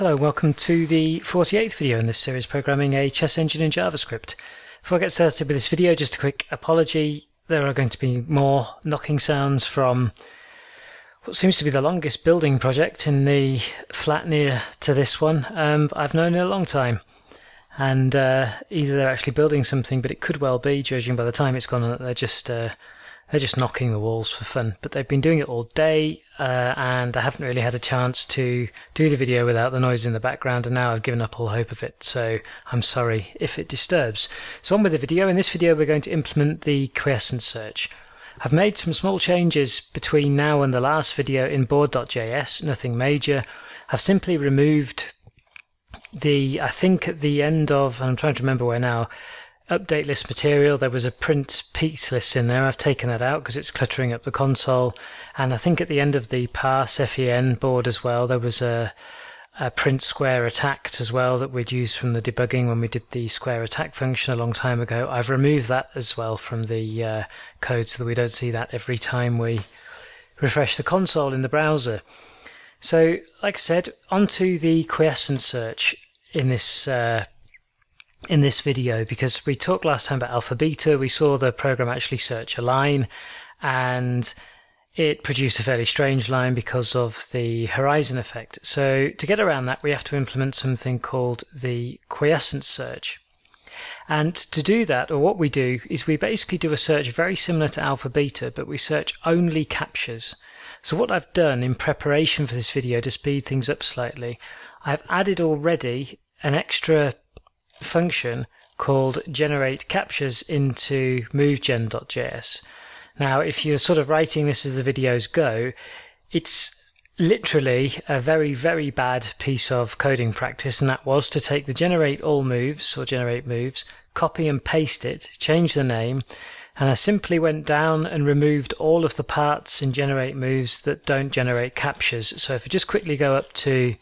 Hello, welcome to the 48th video in this series programming a chess engine in JavaScript. Before I get started with this video, just a quick apology. There are going to be more knocking sounds from what seems to be the longest building project in the flat near to this one um, I've known it a long time. And uh, either they're actually building something, but it could well be, judging by the time it's gone, that they're just uh, they're just knocking the walls for fun. But they've been doing it all day, uh, and I haven't really had a chance to do the video without the noise in the background, and now I've given up all hope of it. So I'm sorry if it disturbs. So on with the video. In this video, we're going to implement the quiescent search. I've made some small changes between now and the last video in board.js, nothing major. I've simply removed the, I think at the end of, I'm trying to remember where now, update list material, there was a print piece list in there. I've taken that out because it's cluttering up the console. And I think at the end of the parse fen board as well, there was a, a print square attacked as well that we'd used from the debugging when we did the square attack function a long time ago. I've removed that as well from the uh, code so that we don't see that every time we refresh the console in the browser. So, like I said, onto the quiescent search in this uh, in this video because we talked last time about alpha beta. We saw the program actually search a line, and it produced a fairly strange line because of the horizon effect. So to get around that, we have to implement something called the quiescent search. And to do that, or what we do, is we basically do a search very similar to alpha beta, but we search only captures. So what I've done in preparation for this video to speed things up slightly, I've added already an extra function called generate captures into movegen.js. Now, if you're sort of writing this as the videos go, it's literally a very, very bad piece of coding practice, and that was to take the generate all moves or generate moves, copy and paste it, change the name, and I simply went down and removed all of the parts in generate moves that don't generate captures. So if we just quickly go up to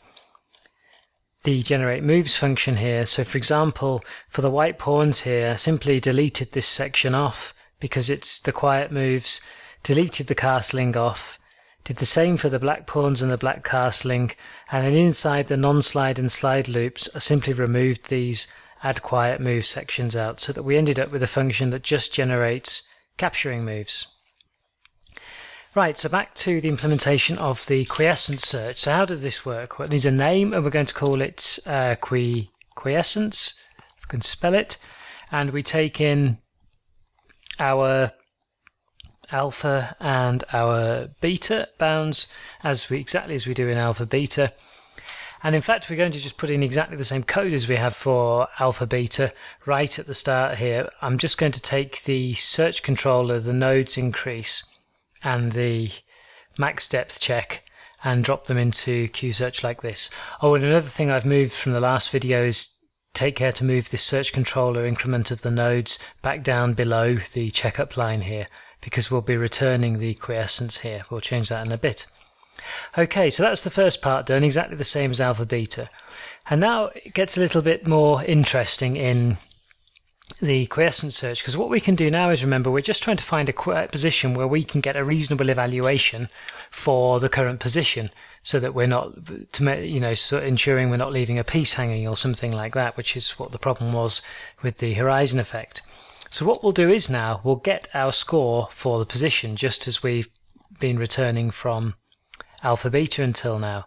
the generate moves function here. So for example, for the white pawns here, I simply deleted this section off because it's the quiet moves, deleted the castling off, did the same for the black pawns and the black castling, and then inside the non-slide and slide loops, I simply removed these add quiet move sections out so that we ended up with a function that just generates capturing moves. Right, so back to the implementation of the quiescent search. So how does this work? Well, it needs a name, and we're going to call it uh, qui quiescence, if can spell it, and we take in our alpha and our beta bounds as we exactly as we do in alpha beta. And in fact, we're going to just put in exactly the same code as we have for alpha beta right at the start here. I'm just going to take the search controller, the nodes increase, and the max depth check and drop them into QSearch like this. Oh, and another thing I've moved from the last video is take care to move this search controller increment of the nodes back down below the checkup line here because we'll be returning the quiescence here. We'll change that in a bit. Okay, so that's the first part done, exactly the same as alpha beta. And now it gets a little bit more interesting in the quiescent search because what we can do now is remember we're just trying to find a position where we can get a reasonable evaluation for the current position so that we're not to you know so ensuring we're not leaving a piece hanging or something like that which is what the problem was with the horizon effect. So what we'll do is now we'll get our score for the position just as we've been returning from alpha beta until now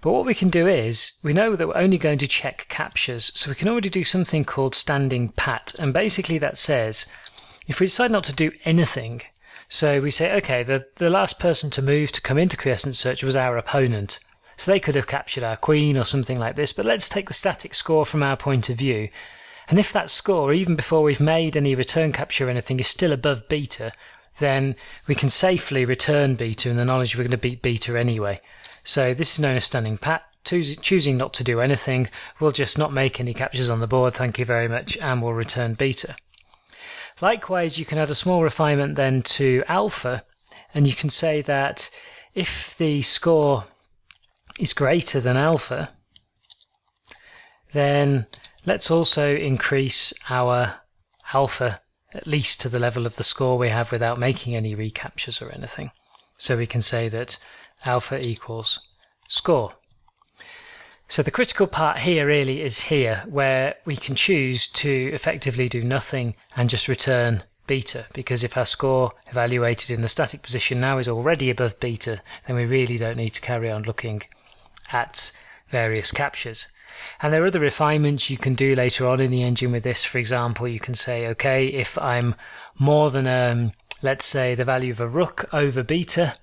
but what we can do is, we know that we're only going to check captures, so we can already do something called standing pat. And basically that says, if we decide not to do anything, so we say, okay, the, the last person to move to come into quiescent search was our opponent. So they could have captured our queen or something like this, but let's take the static score from our point of view. And if that score, even before we've made any return capture or anything, is still above beta, then we can safely return beta in the knowledge we're going to beat beta anyway. So this is known as standing pat. Choosing not to do anything, we'll just not make any captures on the board, thank you very much, and we'll return beta. Likewise, you can add a small refinement then to alpha, and you can say that if the score is greater than alpha, then let's also increase our alpha at least to the level of the score we have without making any recaptures or anything. So we can say that alpha equals score. So the critical part here really is here, where we can choose to effectively do nothing and just return beta, because if our score evaluated in the static position now is already above beta, then we really don't need to carry on looking at various captures. And there are other refinements you can do later on in the engine with this. For example, you can say, okay, if I'm more than, um, let's say, the value of a rook over beta,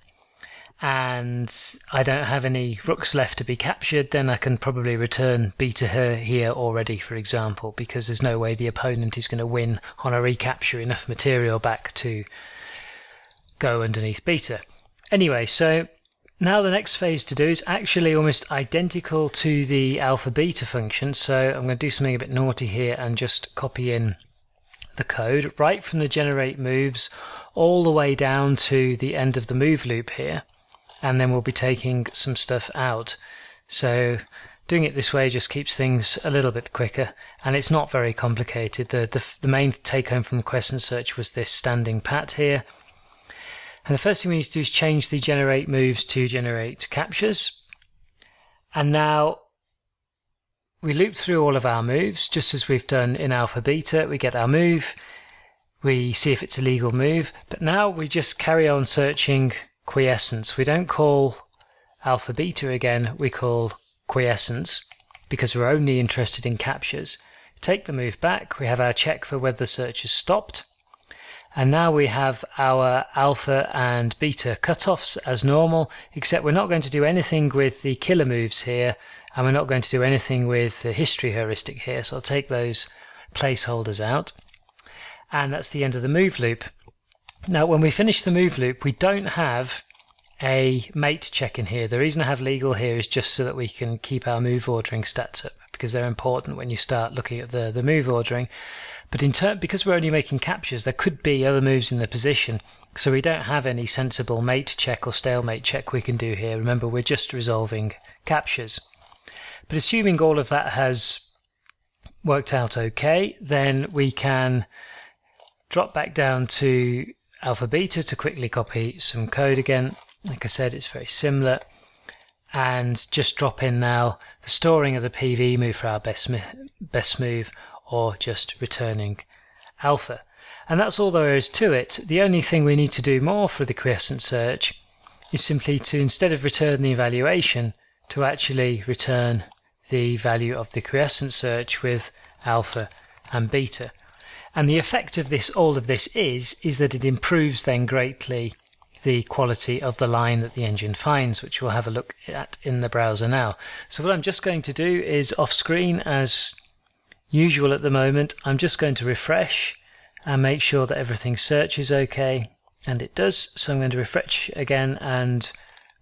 and I don't have any rooks left to be captured, then I can probably return beta her here already, for example, because there's no way the opponent is going to win on a recapture enough material back to go underneath beta. Anyway, so now the next phase to do is actually almost identical to the alpha beta function. So I'm going to do something a bit naughty here and just copy in the code right from the generate moves all the way down to the end of the move loop here and then we'll be taking some stuff out. So doing it this way just keeps things a little bit quicker and it's not very complicated. The, the, the main take home from the quiescent search was this standing pat here. And the first thing we need to do is change the generate moves to generate captures. And now we loop through all of our moves just as we've done in alpha beta. We get our move, we see if it's a legal move, but now we just carry on searching quiescence. We don't call alpha beta again, we call quiescence because we're only interested in captures. Take the move back, we have our check for whether the search is stopped. And now we have our alpha and beta cutoffs as normal, except we're not going to do anything with the killer moves here, and we're not going to do anything with the history heuristic here. So I'll take those placeholders out. And that's the end of the move loop. Now, when we finish the move loop, we don't have a mate check in here. The reason I have legal here is just so that we can keep our move ordering stats up because they're important when you start looking at the, the move ordering. But in turn, because we're only making captures, there could be other moves in the position. So we don't have any sensible mate check or stalemate check we can do here. Remember, we're just resolving captures. But assuming all of that has worked out okay, then we can drop back down to alpha beta to quickly copy some code again. Like I said, it's very similar. And just drop in now the storing of the PV move for our best, best move or just returning alpha. And that's all there is to it. The only thing we need to do more for the quiescent search is simply to, instead of return the evaluation, to actually return the value of the quiescent search with alpha and beta. And the effect of this, all of this is, is that it improves then greatly the quality of the line that the engine finds, which we'll have a look at in the browser now. So what I'm just going to do is off screen as usual at the moment, I'm just going to refresh and make sure that everything searches okay. And it does. So I'm going to refresh again and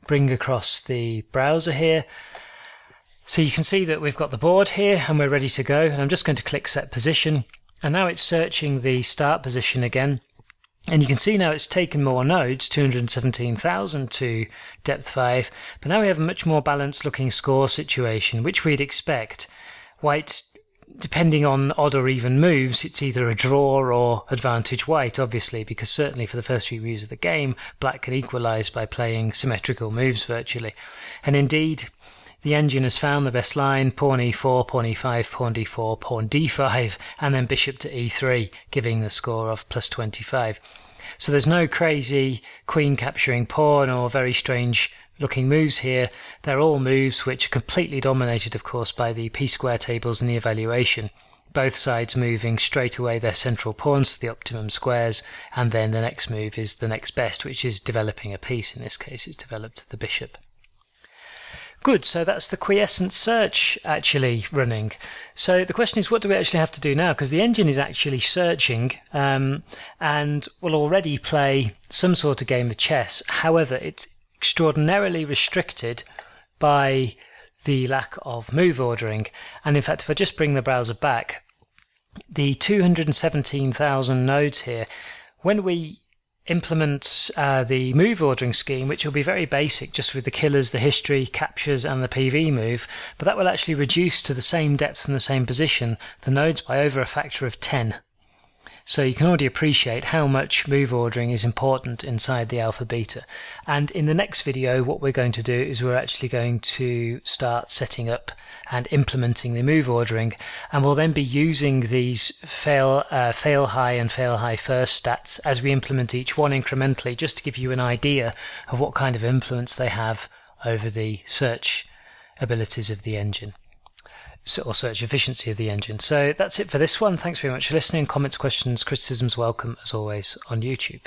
bring across the browser here. So you can see that we've got the board here and we're ready to go. And I'm just going to click set position and now it's searching the start position again. And you can see now it's taken more nodes, 217,000 to depth 5, but now we have a much more balanced looking score situation, which we'd expect. White, depending on odd or even moves, it's either a draw or advantage white, obviously, because certainly for the first few moves of the game, black can equalise by playing symmetrical moves virtually. And indeed, the engine has found the best line, pawn e4, pawn e5, pawn d4, pawn d5, and then bishop to e3, giving the score of plus 25. So there's no crazy queen capturing pawn or very strange looking moves here. They're all moves which are completely dominated, of course, by the piece-square tables and the evaluation. Both sides moving straight away their central pawns to the optimum squares, and then the next move is the next best, which is developing a piece. In this case, it's developed the bishop. Good, so that's the quiescent search actually running. So the question is, what do we actually have to do now? Because the engine is actually searching um, and will already play some sort of game of chess. However, it's extraordinarily restricted by the lack of move ordering. And in fact, if I just bring the browser back, the 217,000 nodes here, when we implement uh, the move ordering scheme, which will be very basic, just with the killers, the history, captures, and the PV move, but that will actually reduce to the same depth and the same position the nodes by over a factor of 10. So you can already appreciate how much move ordering is important inside the alpha beta. And in the next video, what we're going to do is we're actually going to start setting up and implementing the move ordering, and we'll then be using these fail uh, fail high and fail high first stats as we implement each one incrementally, just to give you an idea of what kind of influence they have over the search abilities of the engine or search efficiency of the engine. So that's it for this one. Thanks very much for listening. Comments, questions, criticisms welcome as always on YouTube.